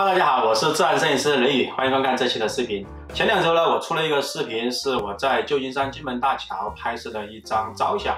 Hello，大家好，我是自然摄影师雷雨，欢迎观看这期的视频。前两周呢，我出了一个视频，是我在旧金山金门大桥拍摄的一张照相。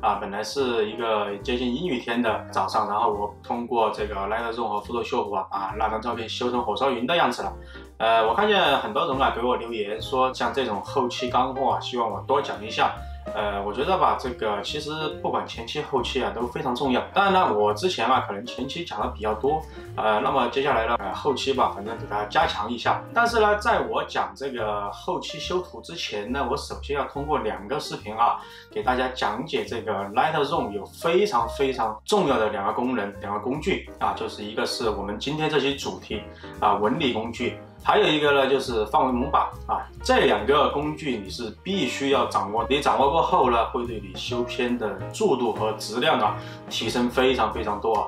啊，本来是一个接近阴雨天的早上，然后我通过这个 Lightroom 和 Photoshop 啊，把那张照片修成火烧云的样子了。呃，我看见很多人啊给我留言说，像这种后期干货啊，希望我多讲一下。呃，我觉得吧，这个其实不管前期后期啊都非常重要。当然呢，我之前啊可能前期讲的比较多，呃，那么接下来呢，呃后期吧，反正给大家加强一下。但是呢，在我讲这个后期修图之前呢，我首先要通过两个视频啊，给大家讲解这个 Lightroom 有非常非常重要的两个功能、两个工具啊，就是一个是我们今天这期主题啊纹理工具。还有一个呢，就是范围模板啊，这两个工具你是必须要掌握。你掌握过后呢，会对你修片的速度和质量啊提升非常非常多啊。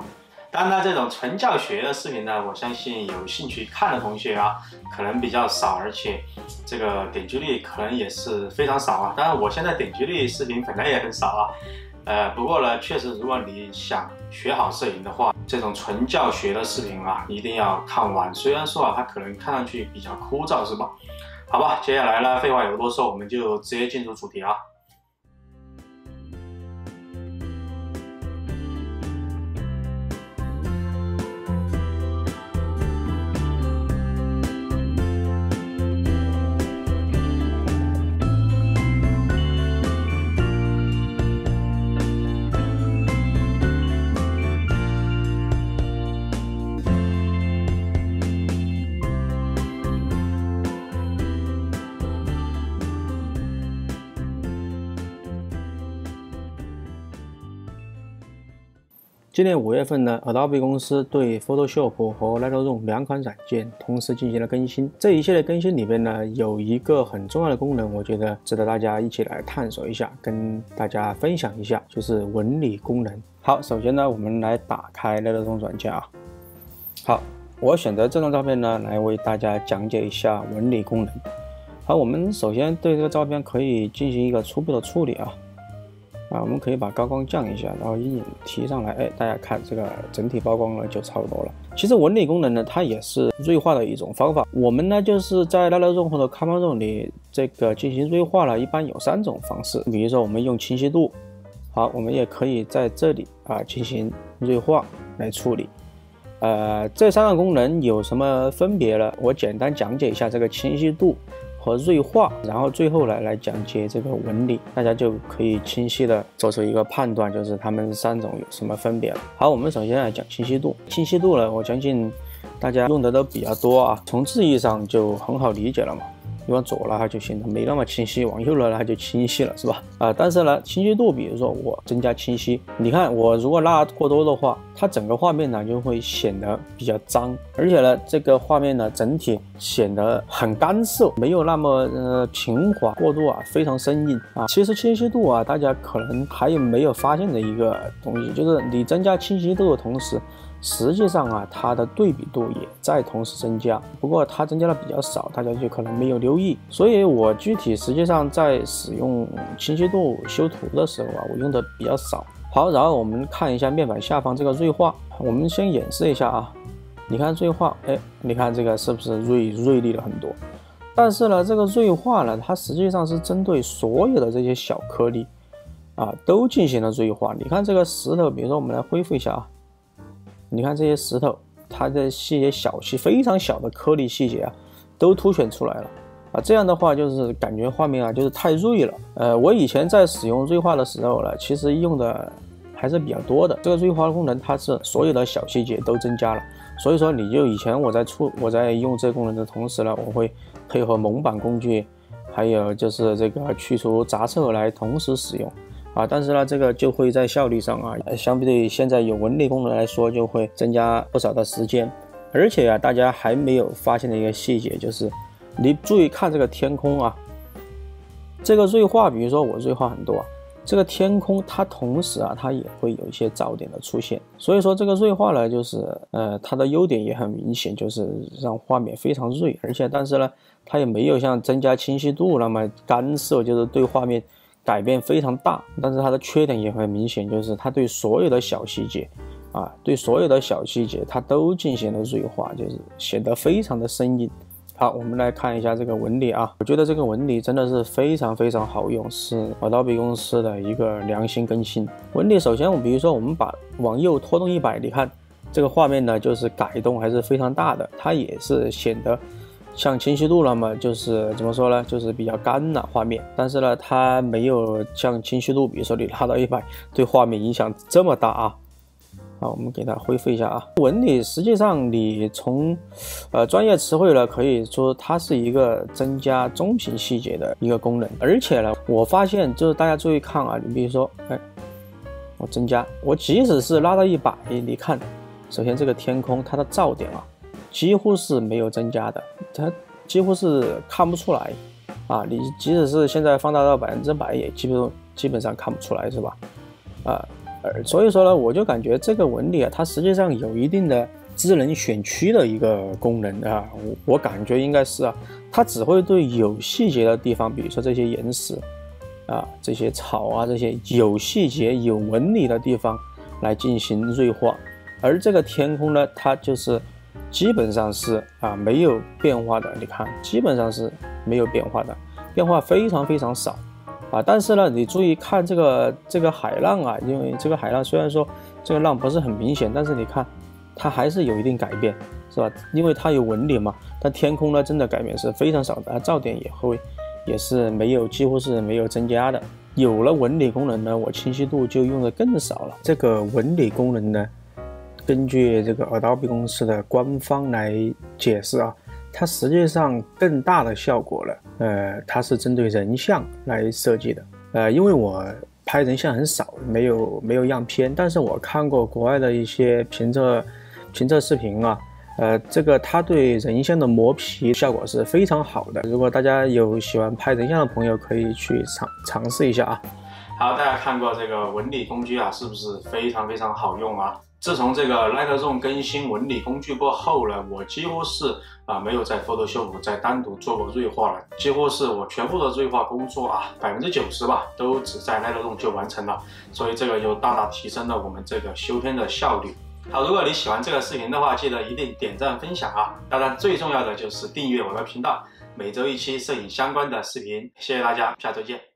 当然，这种纯教学的视频呢，我相信有兴趣看的同学啊，可能比较少，而且这个点击率可能也是非常少啊。当然，我现在点击率视频本来也很少啊。呃，不过呢，确实，如果你想学好摄影的话，这种纯教学的视频啊，一定要看完。虽然说啊，它可能看上去比较枯燥，是吧？好吧，接下来呢，废话也不多说，我们就直接进入主题啊。今年五月份呢，Adobe 公司对 Photoshop 和 Lightroom 两款软件同时进行了更新。这一系列更新里边呢，有一个很重要的功能，我觉得值得大家一起来探索一下，跟大家分享一下，就是纹理功能。好，首先呢，我们来打开 Lightroom 软件啊。好，我选择这张照片呢，来为大家讲解一下纹理功能。好，我们首先对这个照片可以进行一个初步的处理啊。啊，我们可以把高光降一下，然后阴影提上来，哎，大家看这个整体曝光了就差不多了。其实纹理功能呢，它也是锐化的一种方法。我们呢就是在 Lightroom 或者 Camera 里这个进行锐化呢，一般有三种方式。比如说我们用清晰度，好，我们也可以在这里啊进行锐化来处理。呃，这三个功能有什么分别呢？我简单讲解一下这个清晰度。和锐化，然后最后来来讲解这个纹理，大家就可以清晰的做出一个判断，就是它们三种有什么分别了。好，我们首先来讲清晰度。清晰度呢，我相信大家用的都比较多啊，从字义上就很好理解了嘛。往左了它就显得没那么清晰，往右了它就清晰了，是吧？啊，但是呢，清晰度，比如说我增加清晰，你看我如果拉过多的话，它整个画面呢就会显得比较脏，而且呢，这个画面呢整体显得很干涩，没有那么呃平滑，过度啊非常生硬啊。其实清晰度啊，大家可能还有没有发现的一个东西，就是你增加清晰度的同时。实际上啊，它的对比度也在同时增加，不过它增加的比较少，大家就可能没有留意。所以我具体实际上在使用清晰度修图的时候啊，我用的比较少。好，然后我们看一下面板下方这个锐化，我们先演示一下啊。你看锐化，哎，你看这个是不是锐锐利了很多？但是呢，这个锐化呢，它实际上是针对所有的这些小颗粒啊，都进行了锐化。你看这个石头，比如说我们来恢复一下啊。你看这些石头，它的细节小细非常小的颗粒细节啊，都凸显出来了啊。这样的话就是感觉画面啊就是太锐了。呃，我以前在使用锐化的时候呢，其实用的还是比较多的。这个锐化功能它是所有的小细节都增加了，所以说你就以前我在处我在用这个功能的同时呢，我会配合蒙版工具，还有就是这个去除杂色来同时使用。啊，但是呢，这个就会在效率上啊，相比对现在有纹理功能来说，就会增加不少的时间。而且啊，大家还没有发现的一个细节就是，你注意看这个天空啊，这个锐化，比如说我锐化很多，啊，这个天空它同时啊，它也会有一些噪点的出现。所以说这个锐化呢，就是呃，它的优点也很明显，就是让画面非常锐，而且但是呢，它也没有像增加清晰度那么干涩，就是对画面。改变非常大，但是它的缺点也很明显，就是它对所有的小细节啊，对所有的小细节它都进行了锐化，就是显得非常的生硬。好，我们来看一下这个纹理啊，我觉得这个纹理真的是非常非常好用，是 Adobe 公司的一个良心更新。纹理首先，我比如说我们把往右拖动一百，你看这个画面呢，就是改动还是非常大的，它也是显得像清晰度那么就是怎么说呢，就是比较干了画面，但是呢，它没有像清晰度，比如说你拉到一百，对画面影响这么大啊。好，我们给它恢复一下啊。纹理实际上，你从呃专业词汇呢，可以说它是一个增加中频细节的一个功能。而且呢，我发现就是大家注意看啊，你比如说，哎，我增加，我即使是拉到一百，你看，首先这个天空它的噪点啊，几乎是没有增加的，它几乎是看不出来啊。你即使是现在放大到百分之百，也基本基本上看不出来，是吧？啊。呃，所以说呢，我就感觉这个纹理啊，它实际上有一定的智能选区的一个功能啊，我我感觉应该是啊，它只会对有细节的地方，比如说这些岩石啊、这些草啊、这些有细节、有纹理的地方来进行锐化，而这个天空呢，它就是基本上是啊没有变化的，你看，基本上是没有变化的，变化非常非常少。啊，但是呢，你注意看这个这个海浪啊，因为这个海浪虽然说这个浪不是很明显，但是你看它还是有一定改变，是吧？因为它有纹理嘛。但天空呢，真的改变是非常少的，它噪点也会也是没有，几乎是没有增加的。有了纹理功能呢，我清晰度就用的更少了。这个纹理功能呢，根据这个 Adobe 公司的官方来解释啊。它实际上更大的效果了，呃，它是针对人像来设计的，呃，因为我拍人像很少，没有没有样片，但是我看过国外的一些评测评测视频啊，呃，这个它对人像的磨皮效果是非常好的，如果大家有喜欢拍人像的朋友，可以去尝尝试一下啊。好，大家看过这个纹理工具啊，是不是非常非常好用啊？自从这个 Lightroom 更新纹理工具过后呢，我几乎是啊没有在 Photoshop 再单独做过锐化了，几乎是我全部的锐化工作啊，百分之九十吧，都只在 Lightroom 就完成了，所以这个就大大提升了我们这个修片的效率。好，如果你喜欢这个视频的话，记得一定点赞分享啊！当然最重要的就是订阅我的频道，每周一期摄影相关的视频。谢谢大家，下周见。